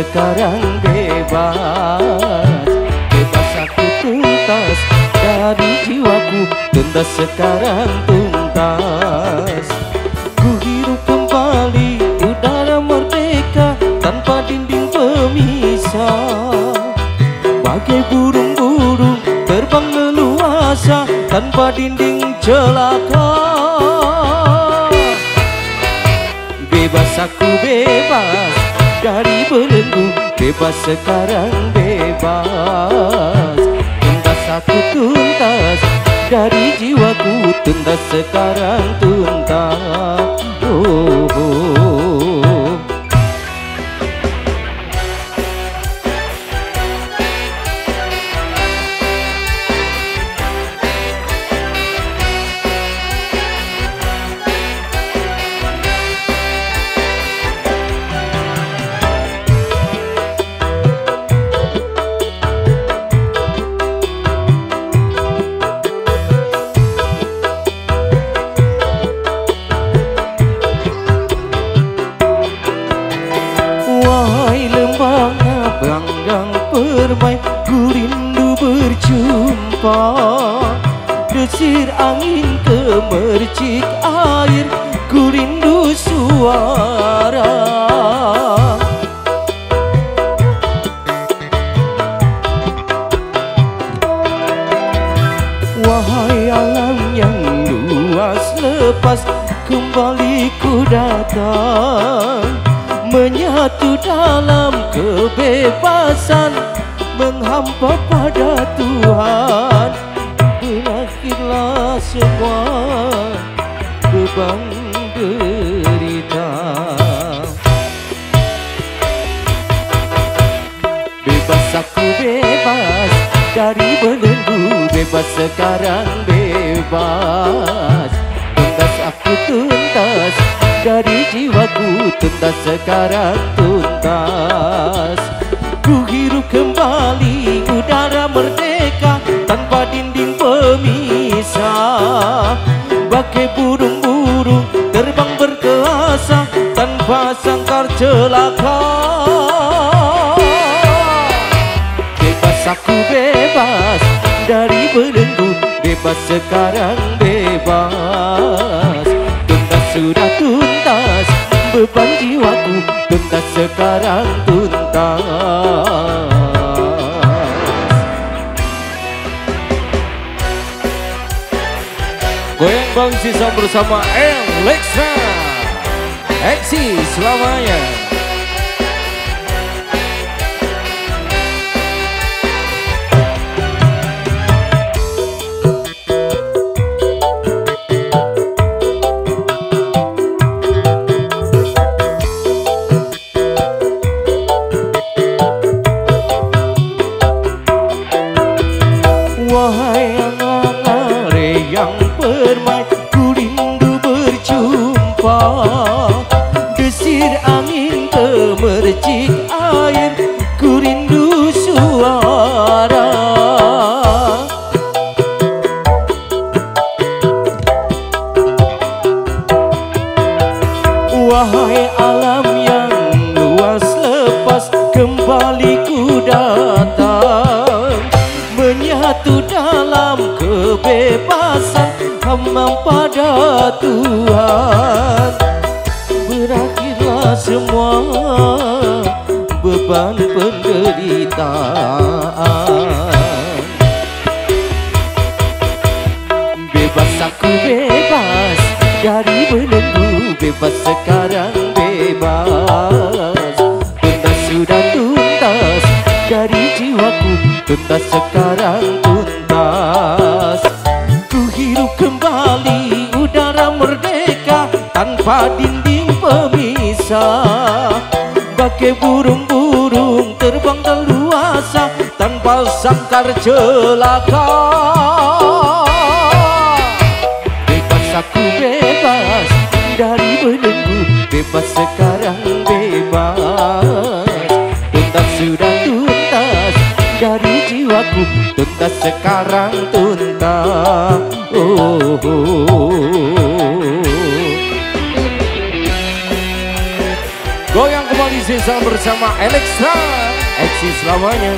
sekarang bebas. Bebas aku tuntas dari jiwaku Tuntas sekarang tuntas. Ku hidup kembali udara merdeka Tanpa dinding pemisah. Bagai burung-burung terbang leluasa Tanpa dinding celah. Bebas sekarang bebas. Tuntas aku tuntas. Dari jiwaku tuntas sekarang tuntas. beban penderitaan Bebas aku bebas dari menunggu Bebas sekarang bebas Tuntas sudah tuntas dari jiwaku Tuntas sekarang tuntas Ku hirup kembali udara merdeka Tanpa dinding pemisah Pakai burung-burung sangkar celaka Bebas aku bebas dari menunggu Bebas sekarang bebas Tuntas sudah tuntas dari jiwaku Tuntas sekarang tuntas oh. oh, oh. Goyang kembali Zezal bersama Elektra Eksis selamanya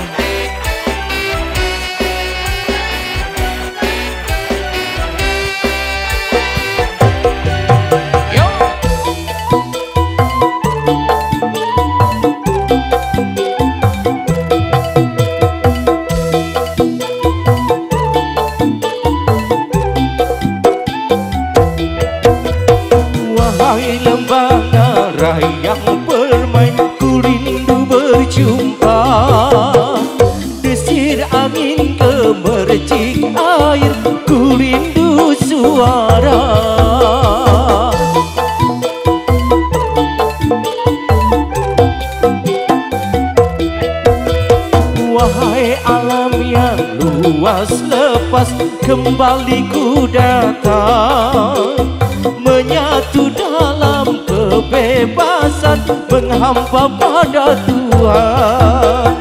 Menghampa pada Tuhan.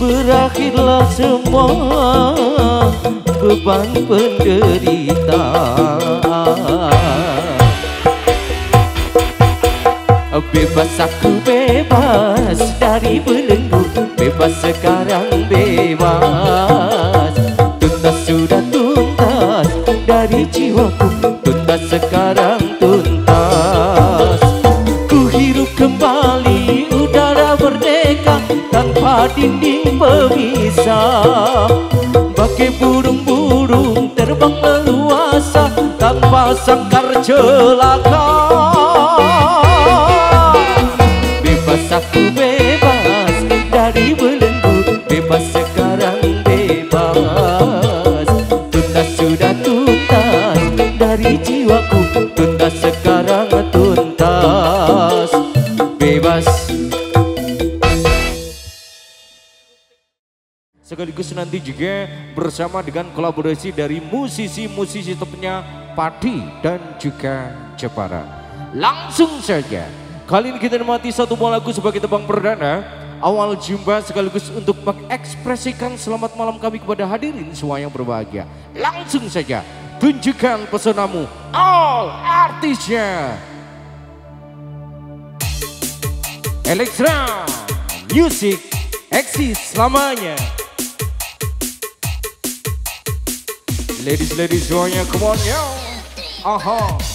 Berakhirlah semua beban penderitaan Bebas aku bebas dari belenggu. Bebas sekarang bebas. Tuntas sudah dari jiwaku dinding pemisah Bagai burung-burung terbang leluasa Tanpa sangkar celaka. Bebas aku bebas dari belenggu Bebas sekarang bebas. Tuntas sudah dari jiwaku nanti juga bersama dengan kolaborasi dari musisi-musisi topnya Padi dan juga Jepara. Langsung saja Kali ini kita nikmati satu buah lagu sebagai tebang perdana. Awal jumpa sekaligus untuk mengekspresikan selamat malam kami kepada hadirin semua yang berbahagia. Langsung saja tunjukkan pesonamu all artisnya. Elektra Music eksis selamanya Ladies, ladies, join you. Come on, yo. Uh huh.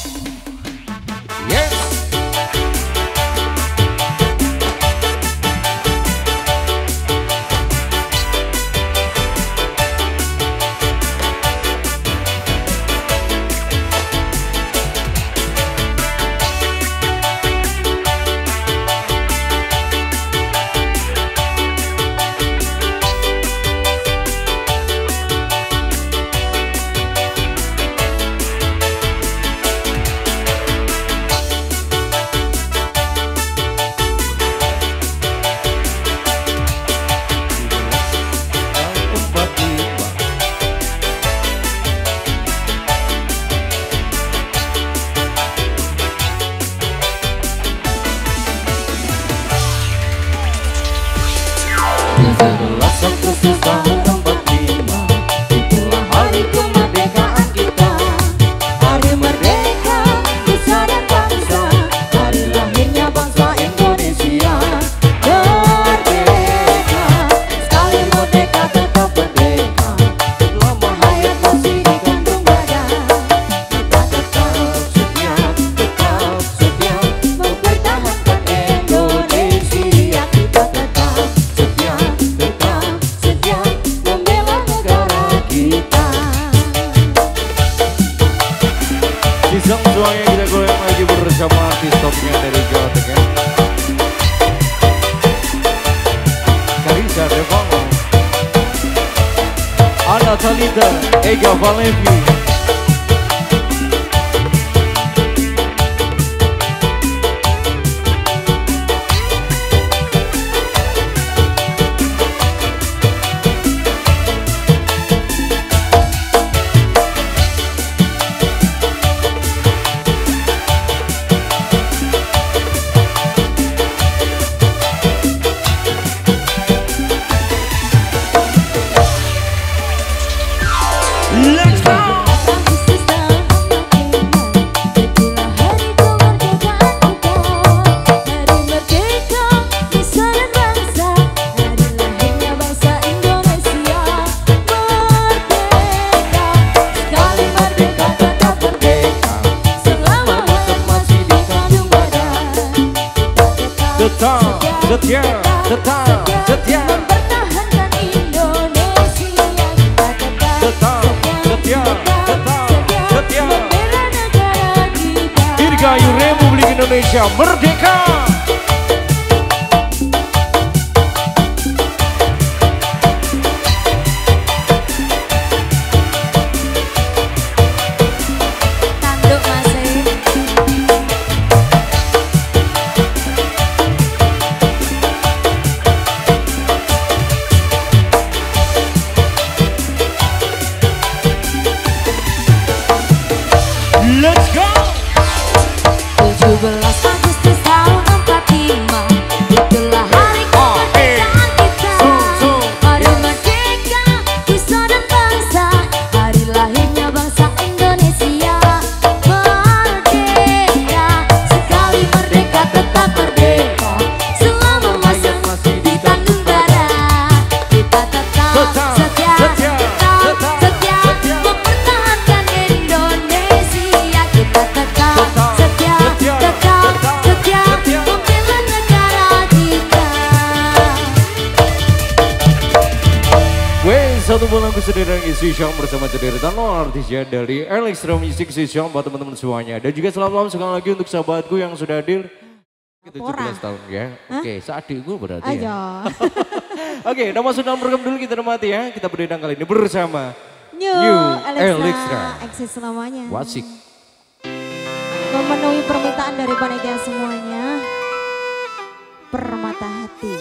Cederetan lo artisnya dari Electro Music Syam buat teman-teman semuanya. Dan juga selamat malam sekali lagi untuk sahabatku yang sudah hadir. Itu 17 tahun ya. Oke, seadikku berarti ya. Ayo. Oke, nama masuk dalam program dulu kita hormati ya. Kita berdendang kali ini bersama New, New Alexa. eksis selamanya. Wasik. Memenuhi permintaan dari panitia semuanya. Permata hati.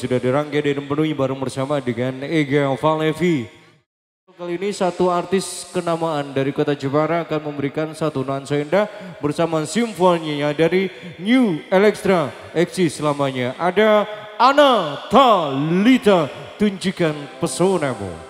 Sudah dirangkai dan penuhi bareng bersama dengan Ega Valevi. Kali ini satu artis kenamaan dari kota Jepara akan memberikan satu nuansa indah bersama simfoninya dari New Electra Exi selamanya. Ada Ana Talita, tunjukkan pesonamu.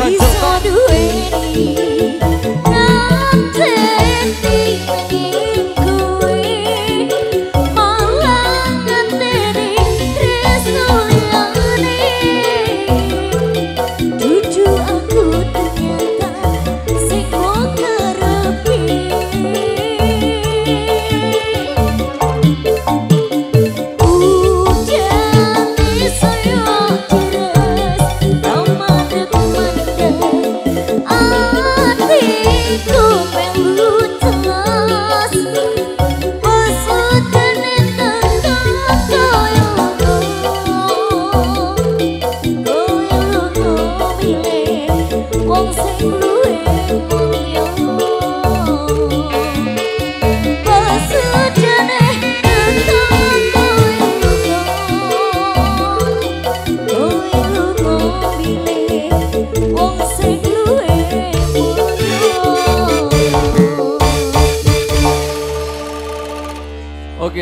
He's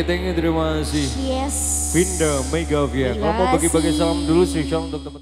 Terima kasih. Yes. Winda Mega Via. Kamu bagi-bagi salam dulu sih, untuk teman.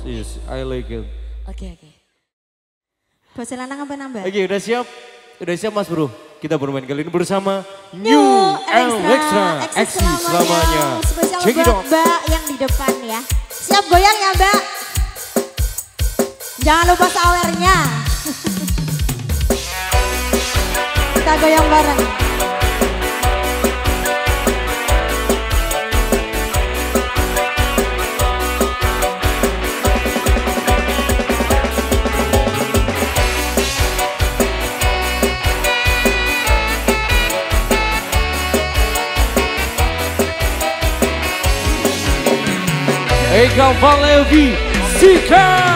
Yes, I like it. Oke, okay, oke. Okay. Bos lanang apa nambah? Oke, okay, udah siap? Udah siap Mas Bro? Kita bermain kali ini bersama New L Extra, Extra selamanya. Spesial buat Mbak yang di depan ya. Siap goyang ya Mbak? Jangan lupa sawernya. Kita goyang bareng. Ei Galvão Vi! Sica!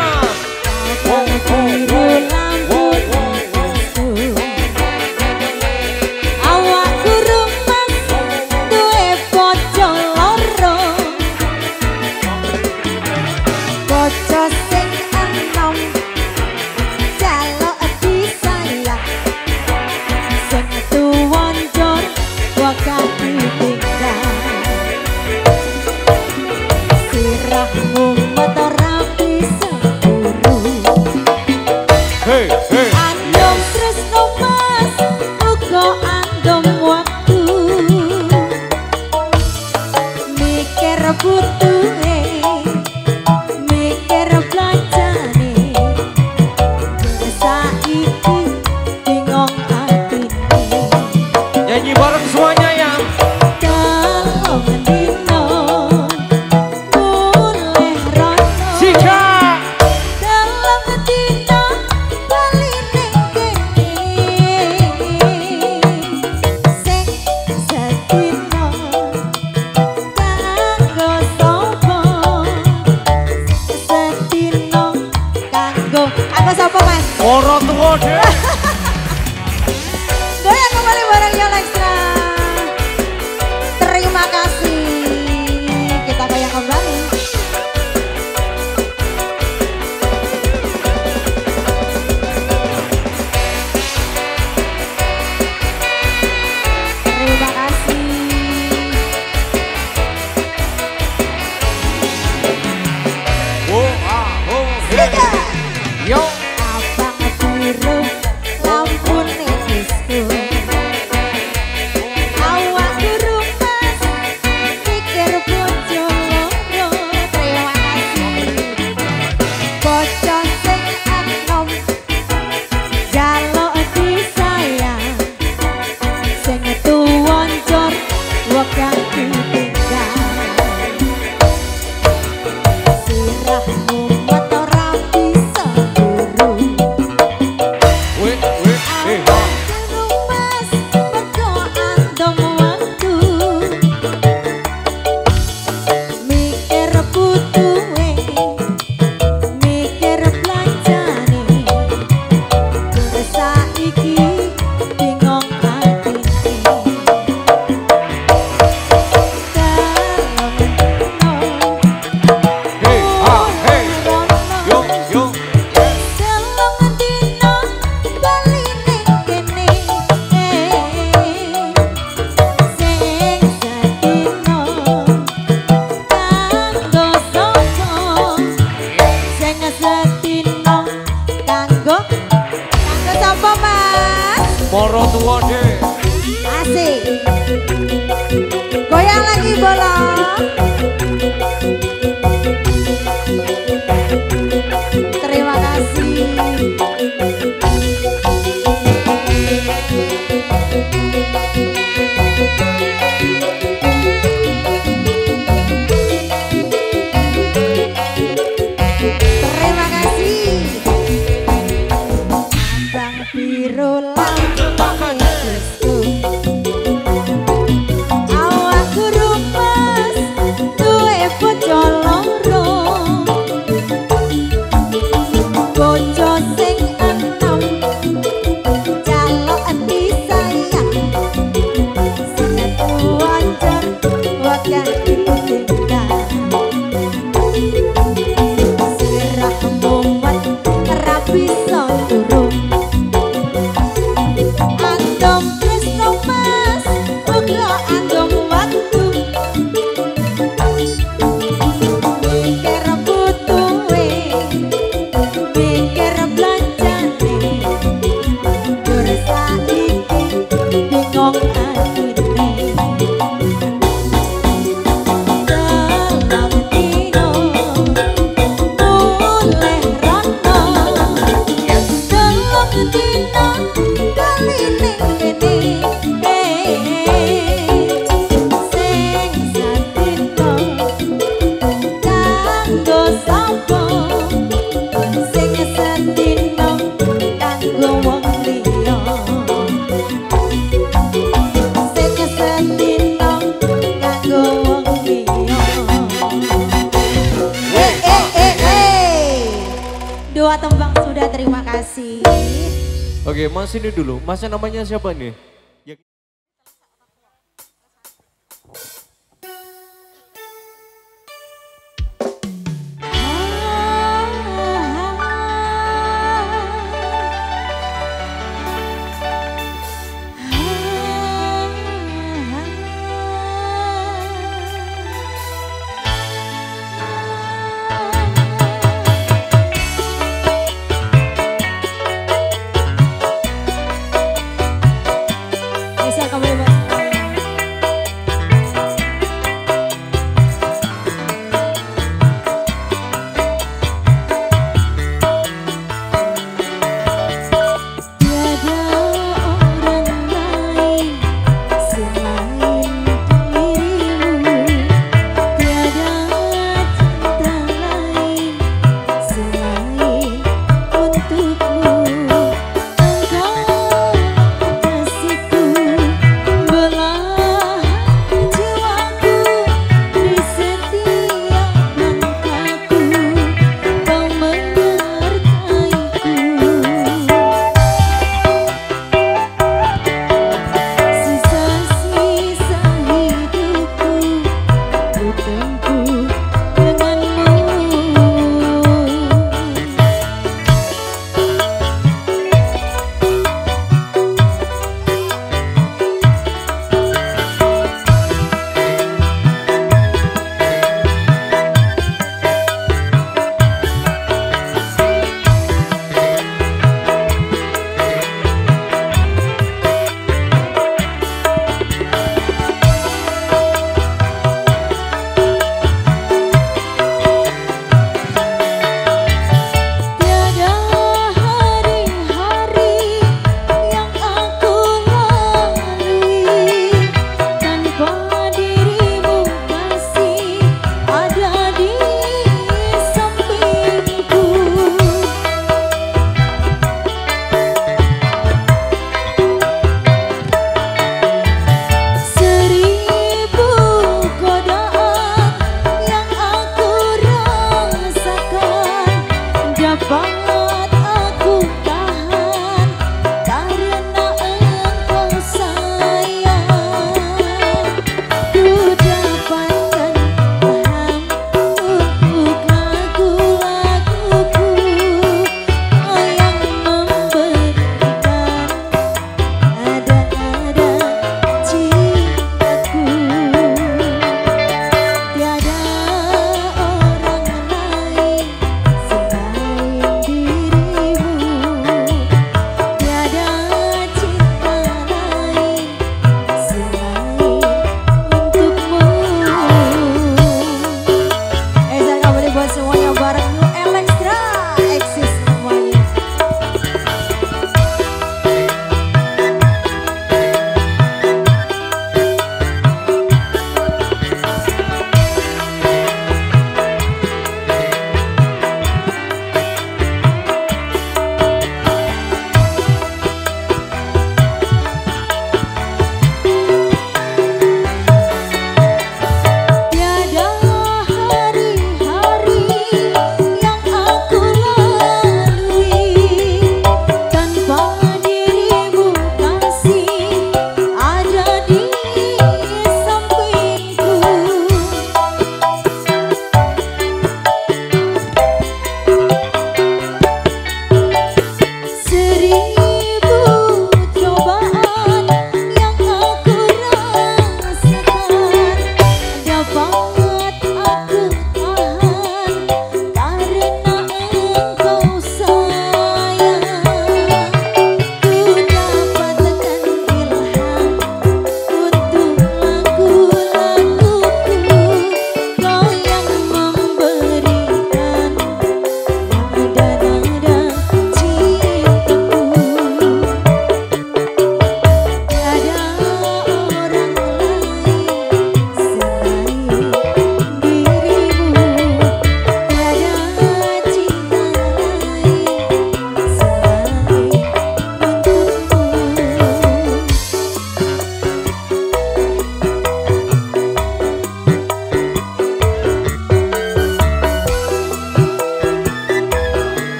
Ini dulu. Masnya namanya siapa nih?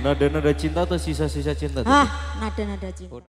Nada-nada cinta atau sisa-sisa cinta? Ah, nada-nada cinta.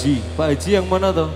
Haji. Pak Haji yang mana tuh?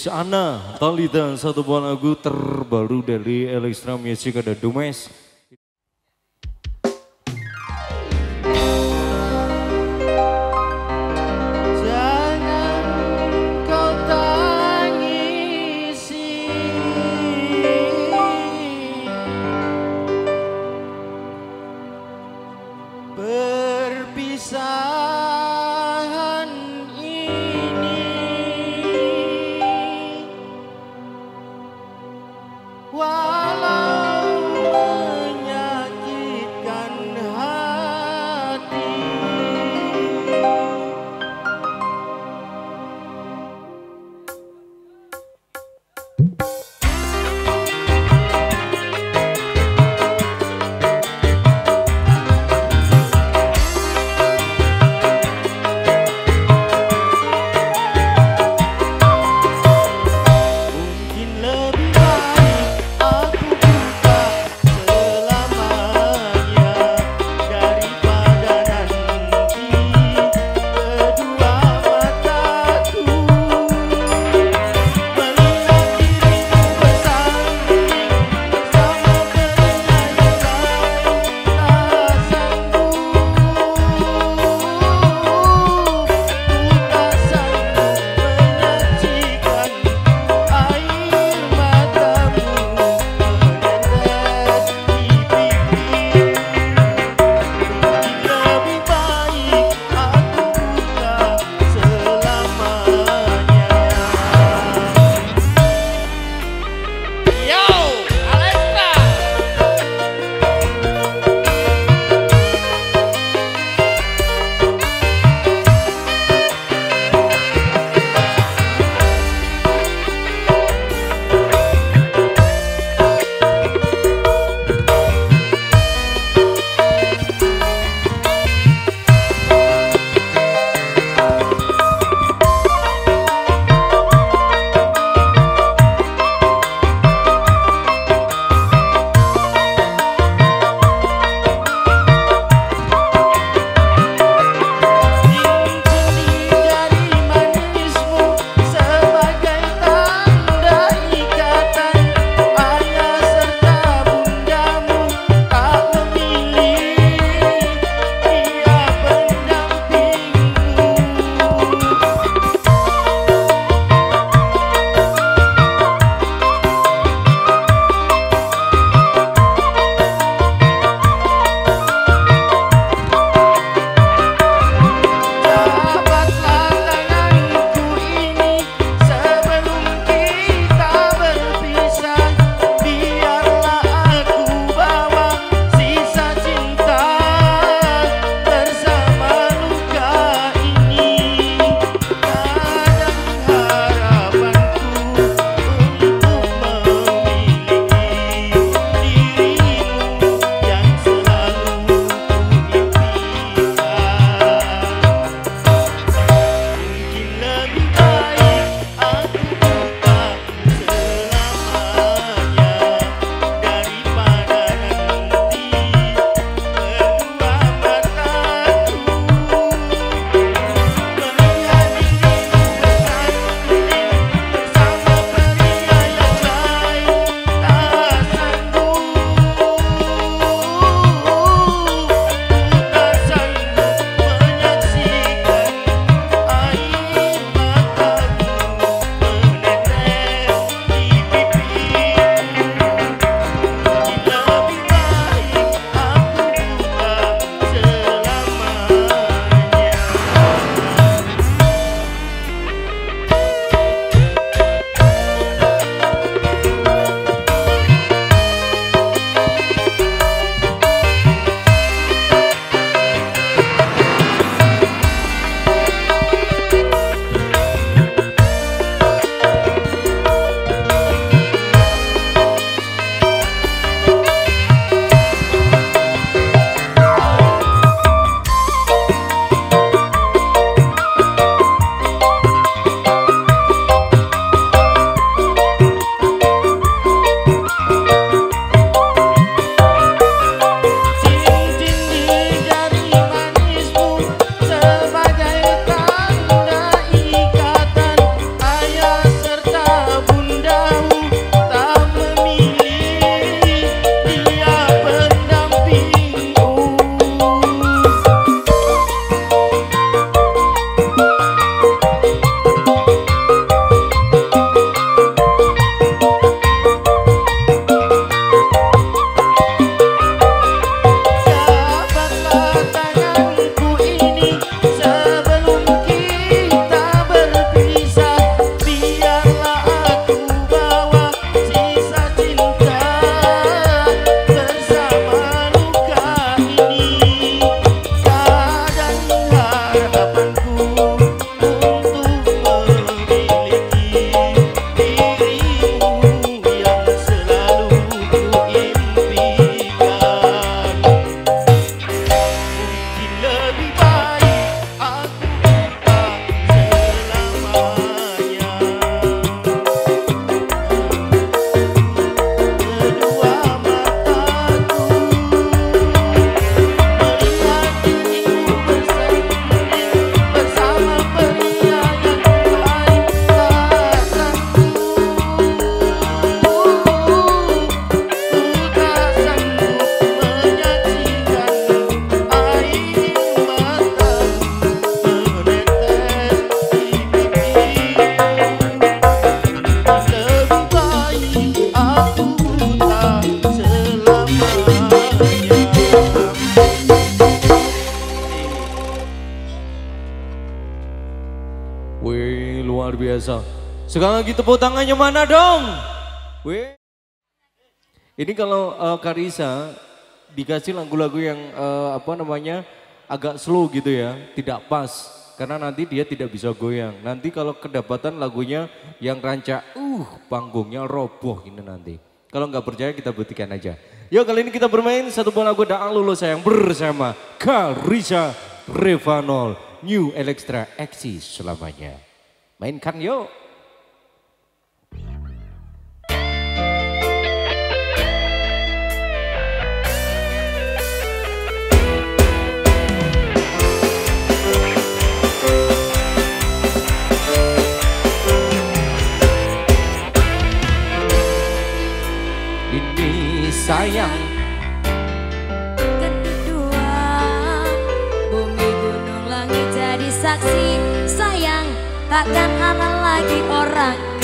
Yes, Ana, Talita, satu buah lagu terbaru dari Elektra Music ada Dumes. Tepuk tangannya mana dong? Ini kalau uh, Karisa dikasih lagu-lagu yang uh, apa namanya agak slow gitu ya, tidak pas karena nanti dia tidak bisa goyang. Nanti kalau kedapatan lagunya yang rancak, uh panggungnya roboh ini nanti. Kalau nggak percaya kita buktikan aja. Yuk kali ini kita bermain satu buah lagu Da'ang Lulu Sayang bersama Karisa Revanol New Electra Axis selamanya. Mainkan yuk. Takkan halal lagi orang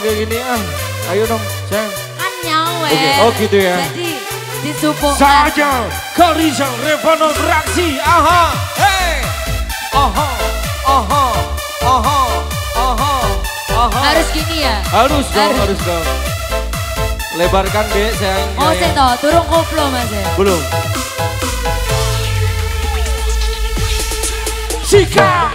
kayak gini ah ayo dong sayang Kan nyawe. Oke, oh gitu ya. Jadi disupport. saja Karisa Revanol beraksi aha hey aha aha aha aha aha Harus gini ya. harus dong Harus. harus dong lebarkan deh sayang Oh, saya tahu, turun koplo Mas ya. belum Sika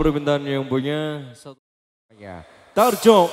permintaan yang punya satu ya. Tarjo,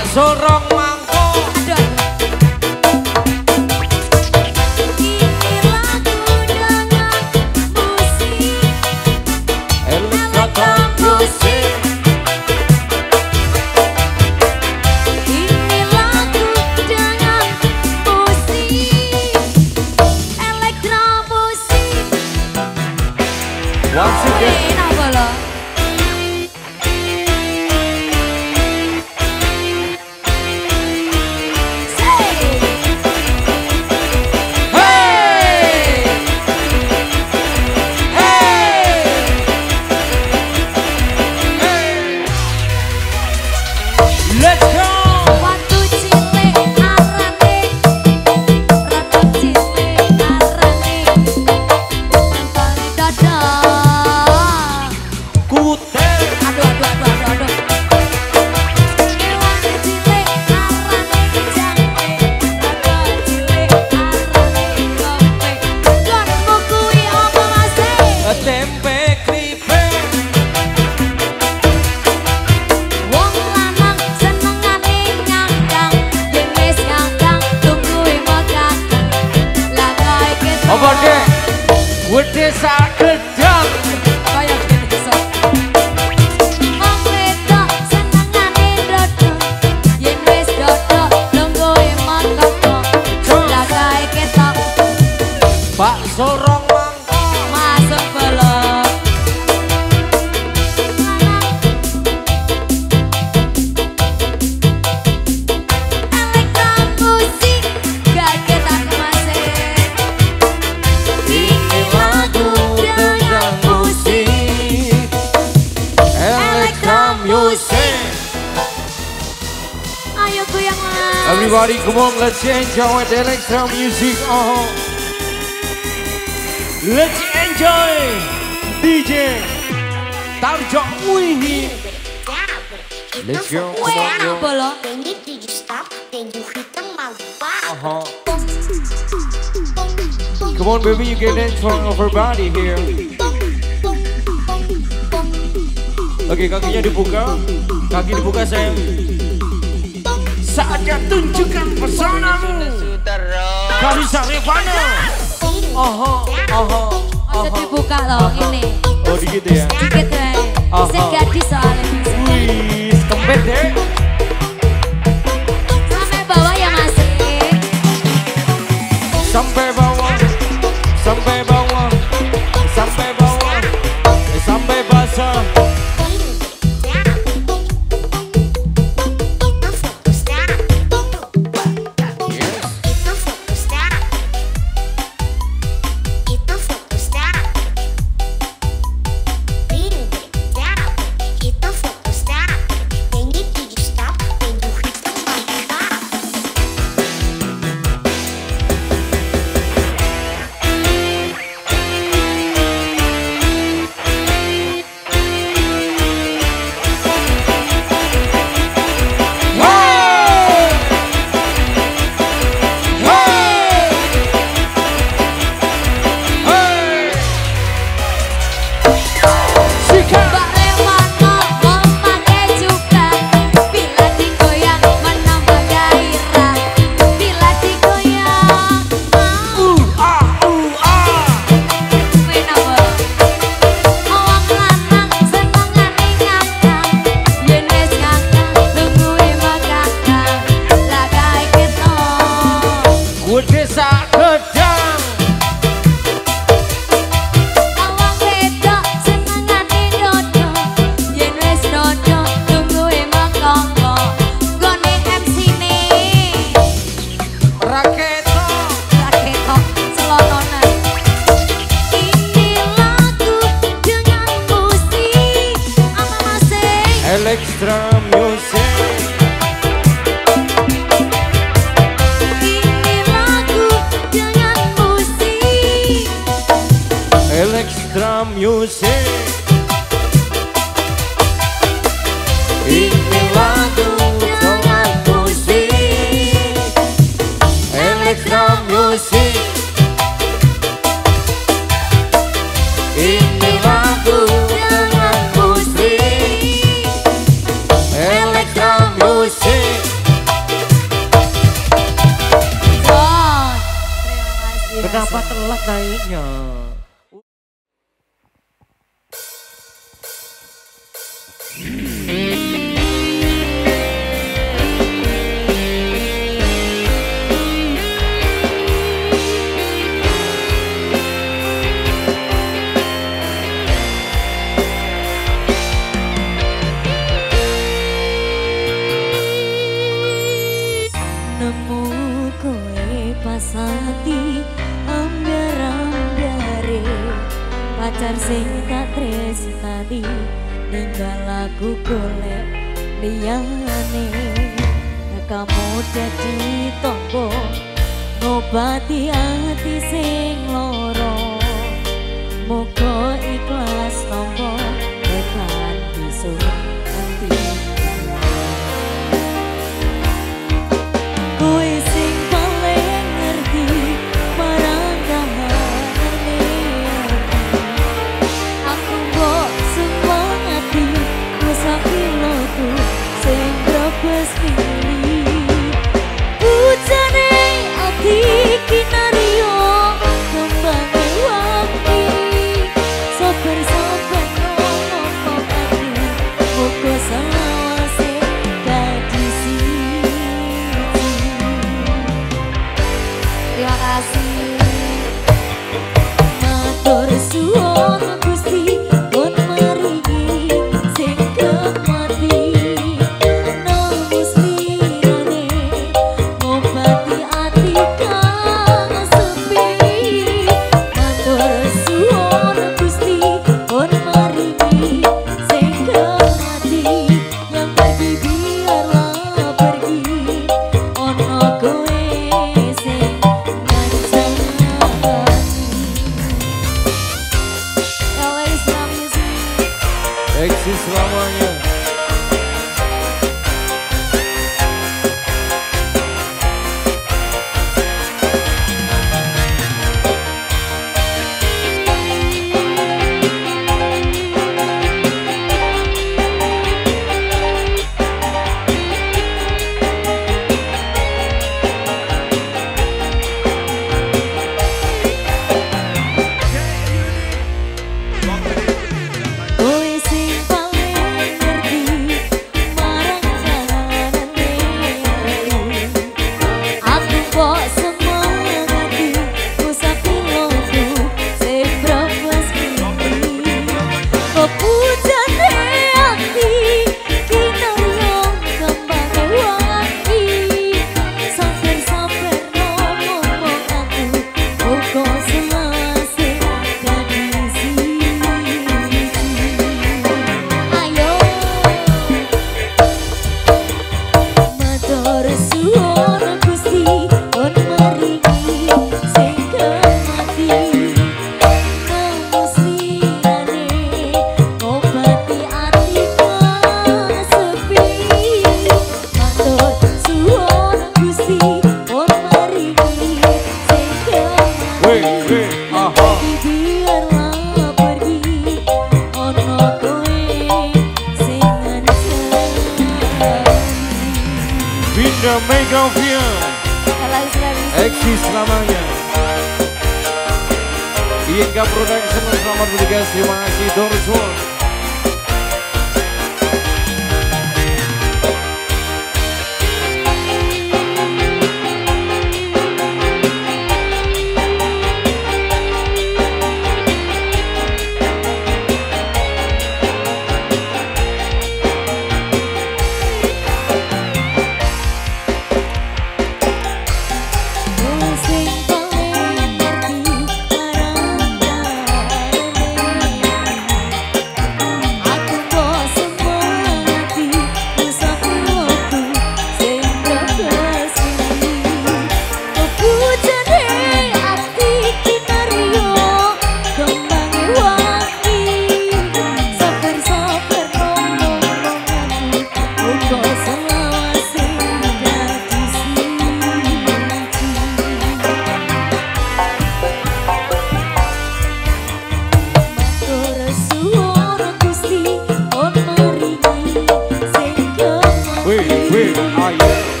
Wait, are you?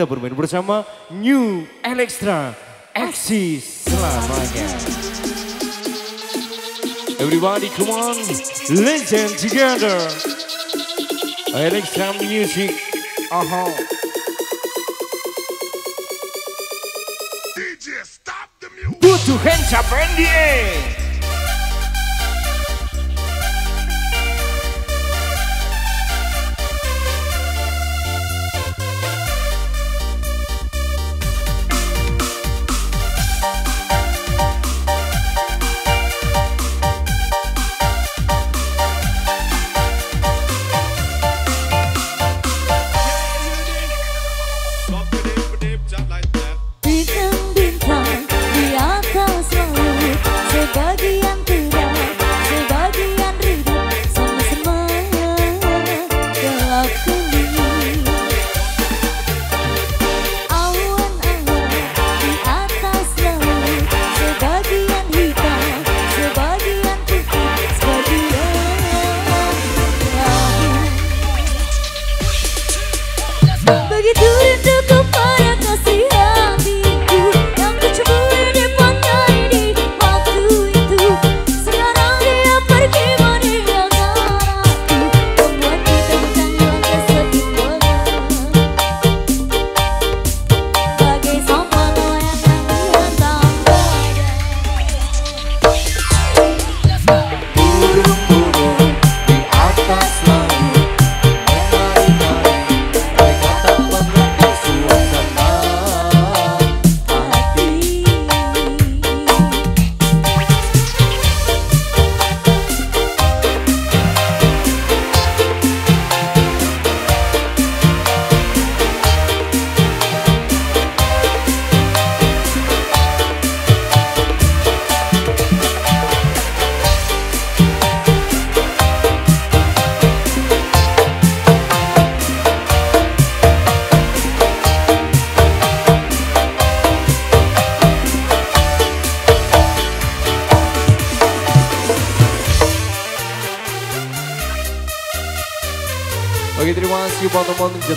kita bermain bersama New Electra FC selamanya. Everybody come on, listen together. Electra music, aha. Uh -huh. DJ, stop the music. Put your hands up in the air.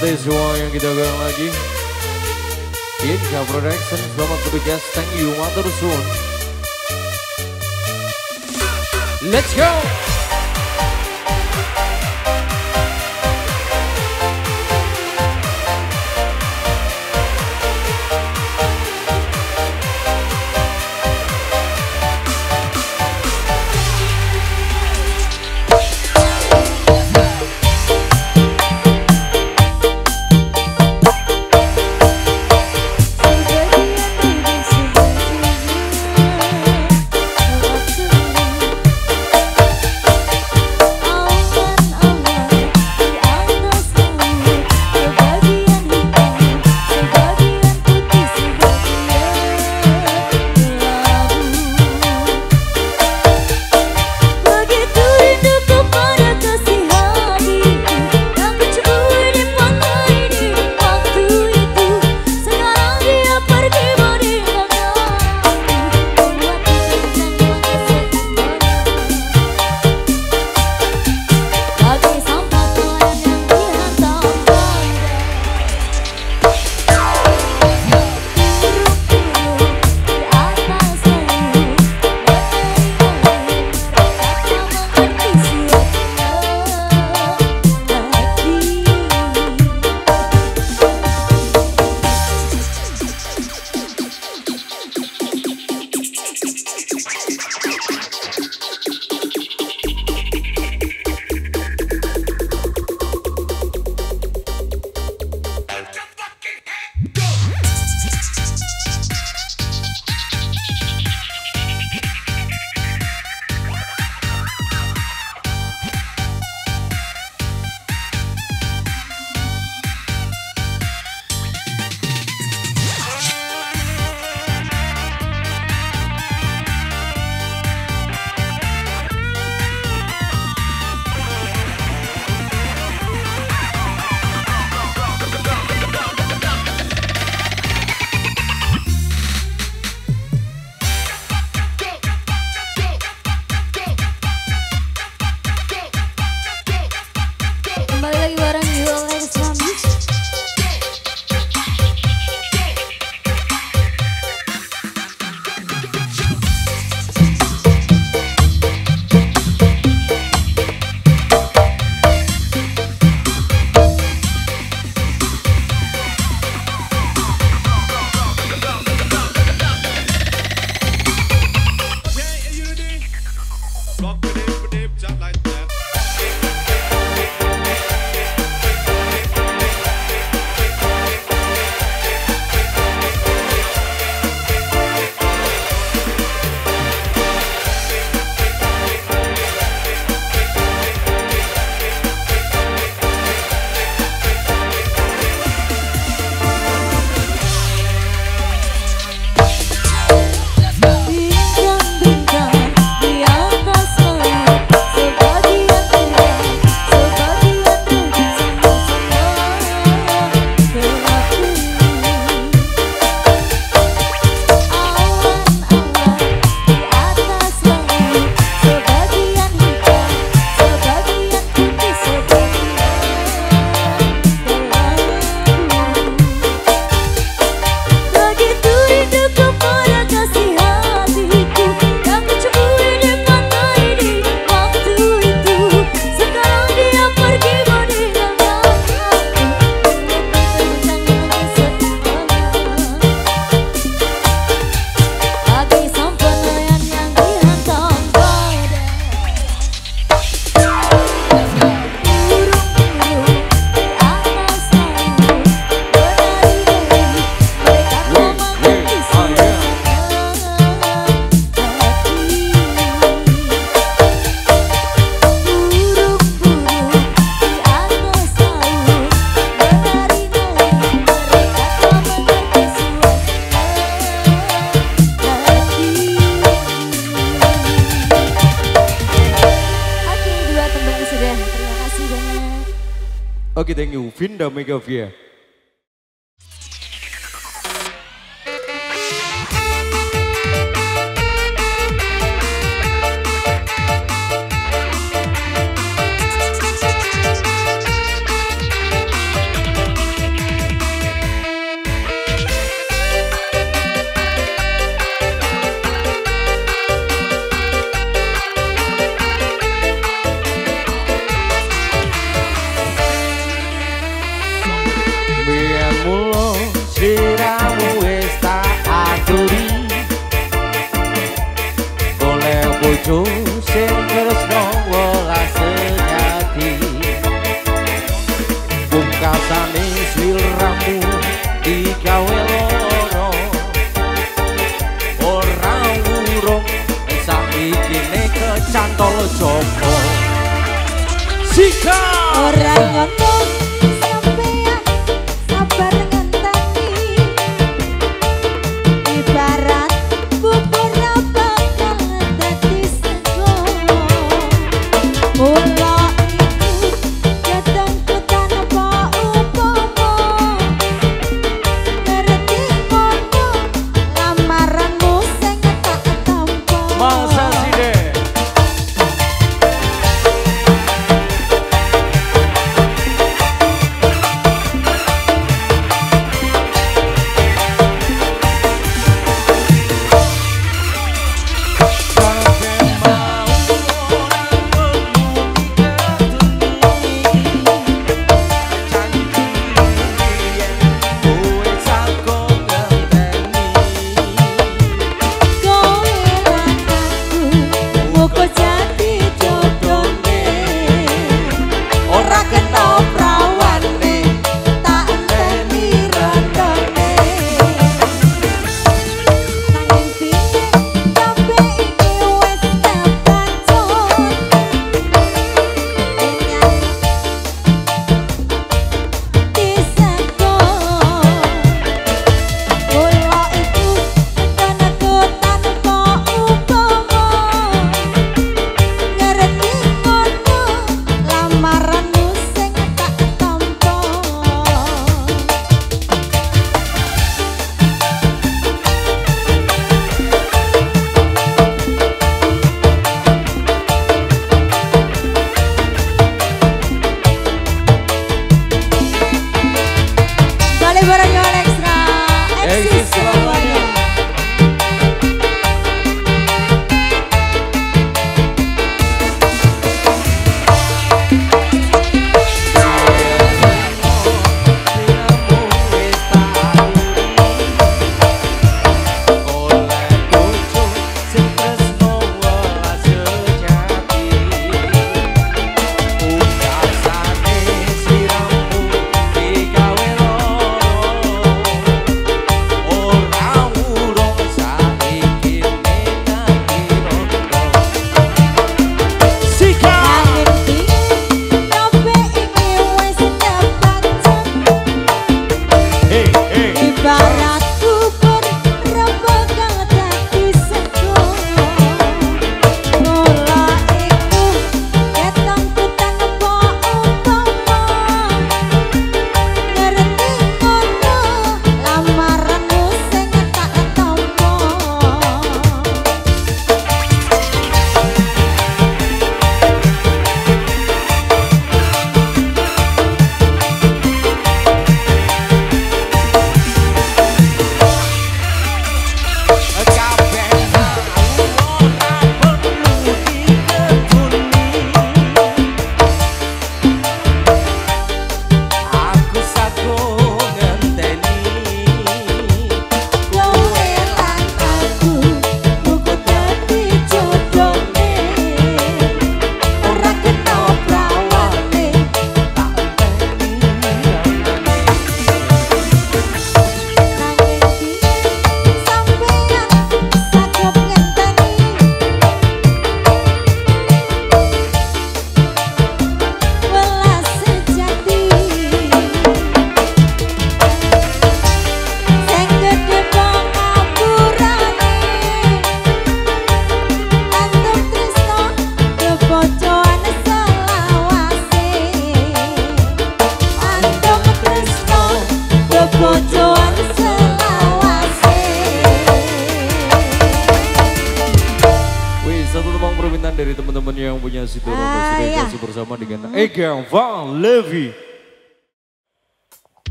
desde o Yang Dagang.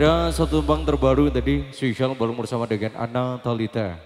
Ada satu bang terbaru tadi, spesial bareng bersama dengan Ana Talita.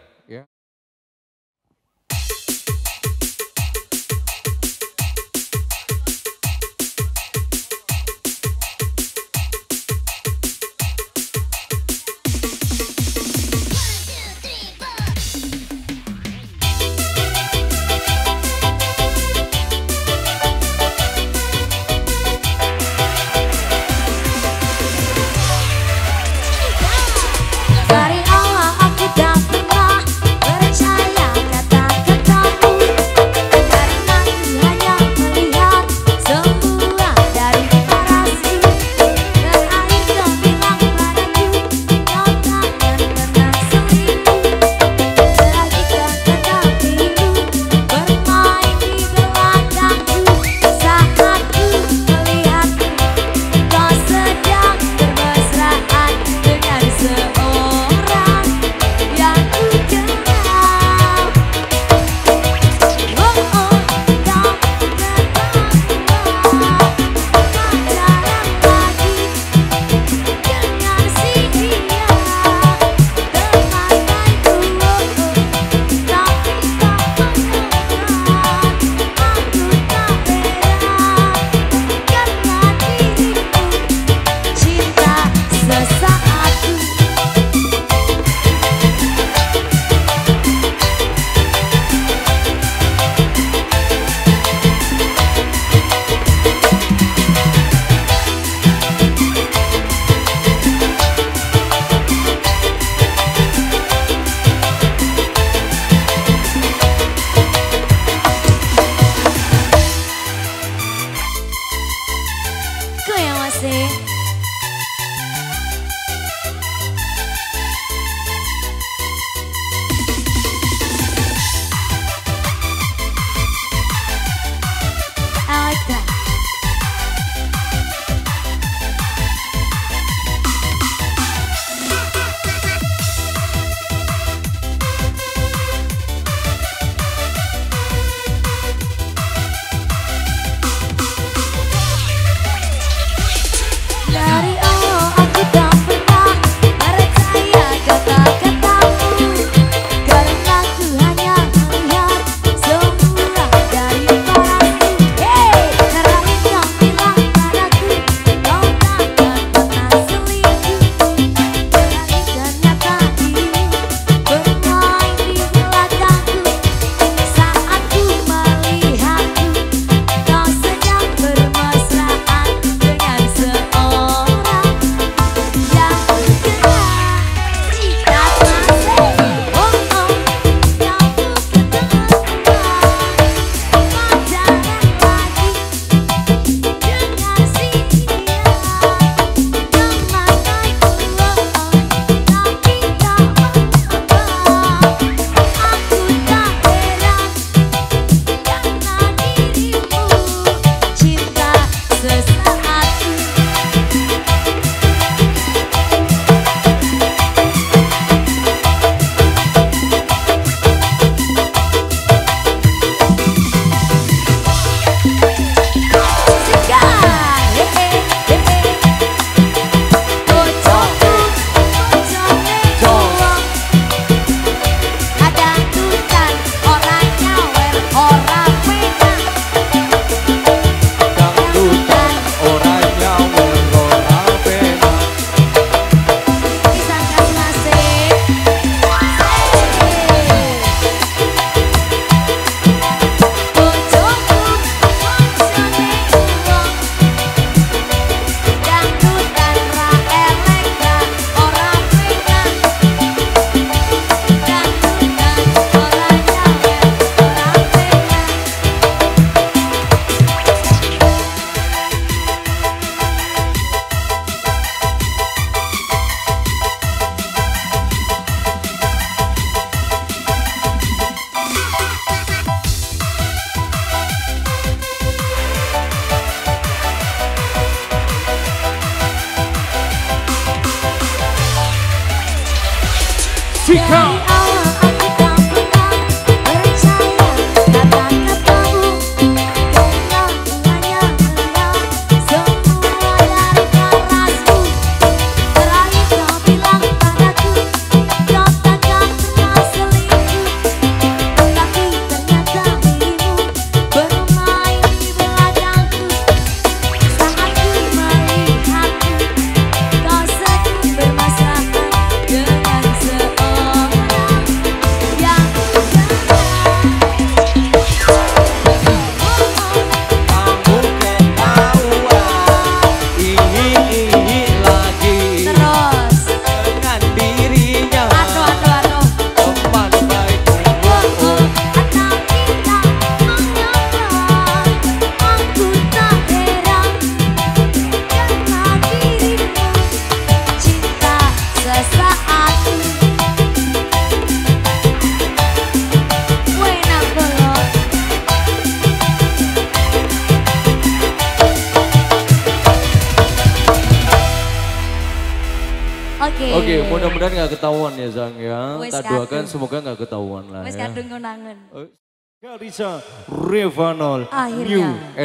Akhirnya, New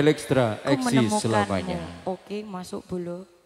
Exi menemukanmu. selamanya. Oke, masuk dulu.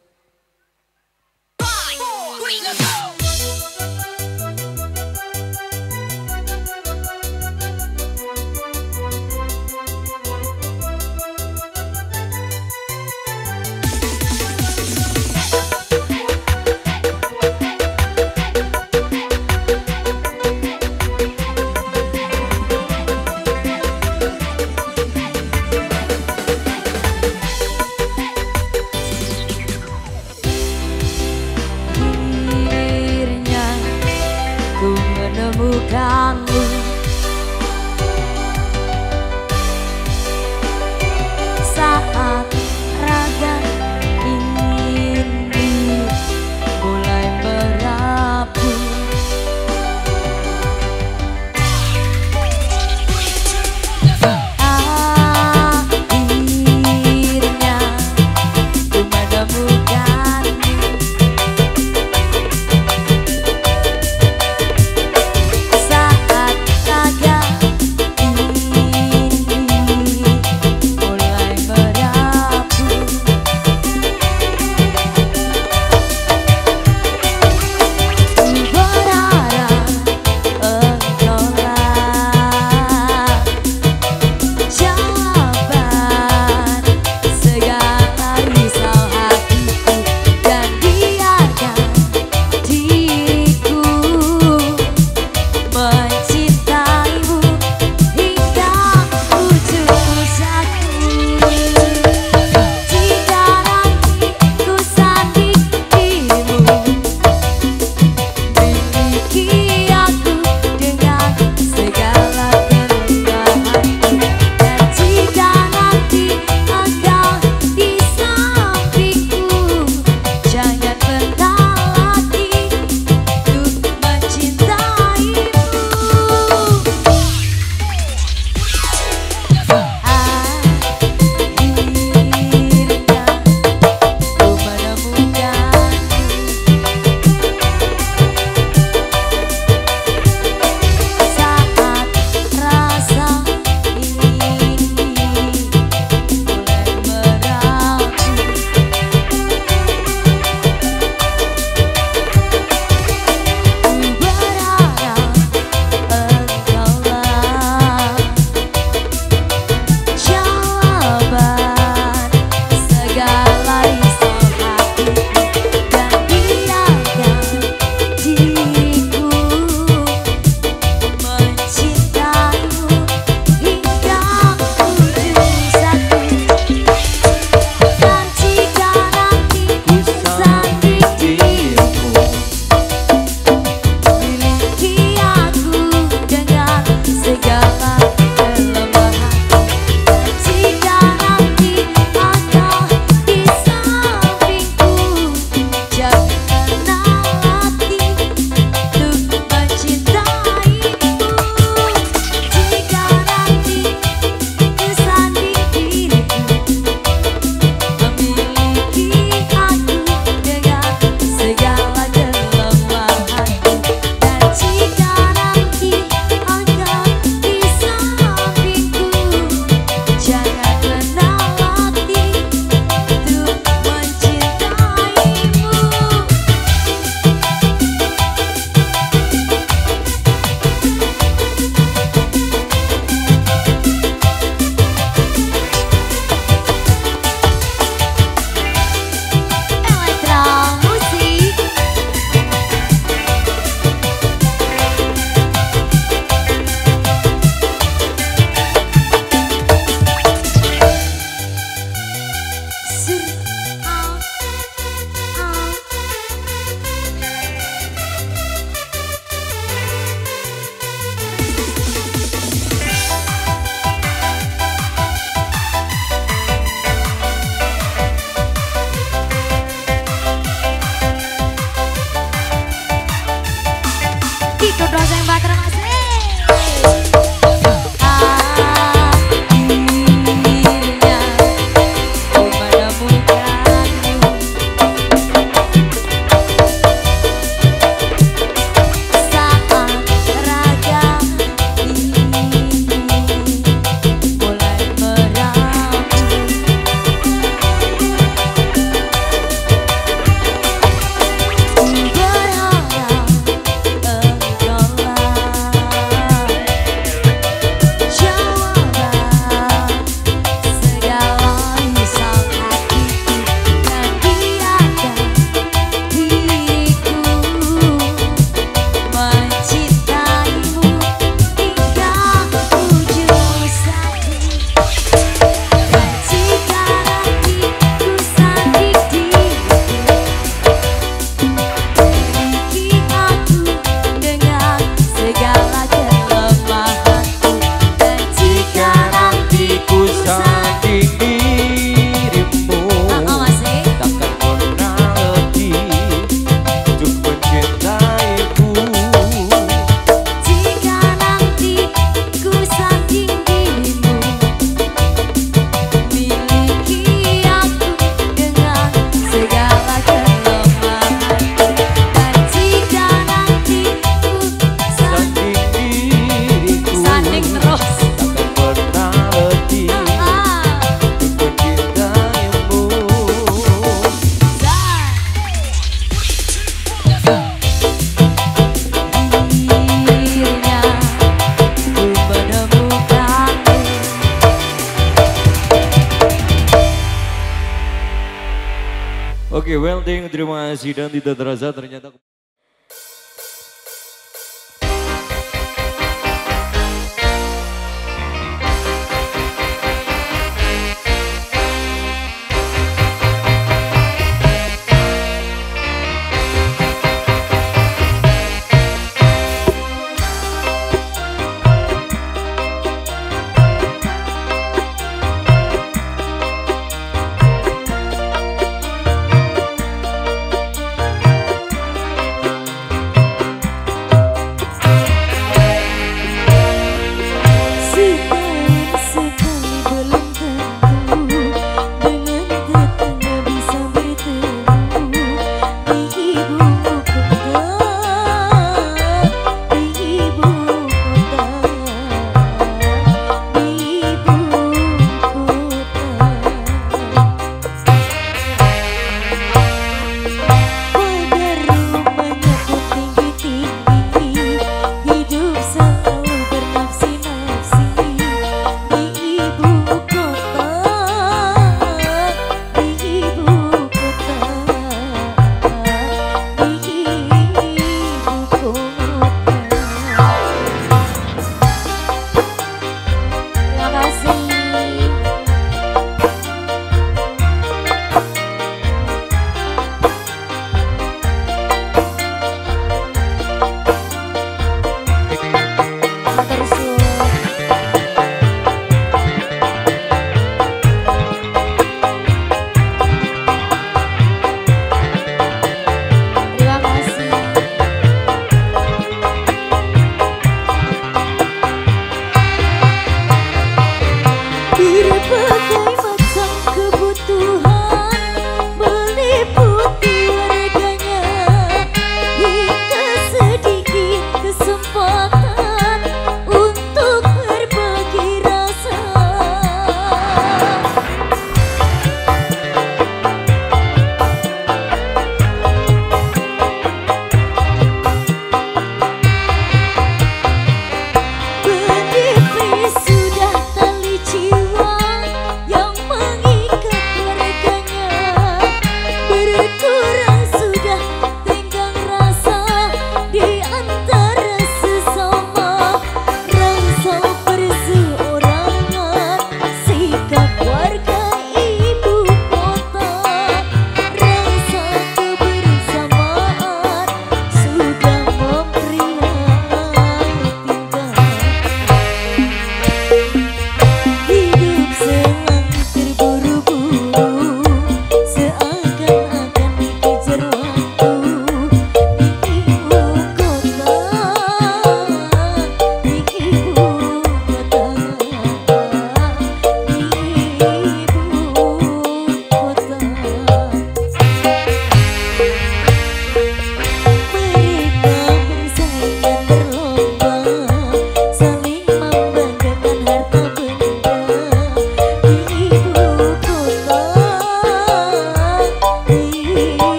Oke, welding, terima kasih. Dan tidak terasa ternyata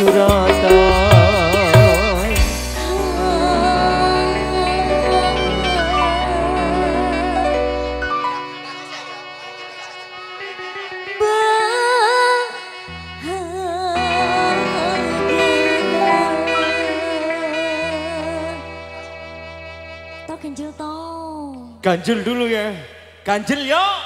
Tau ganjil dulu ya. Ganjel yo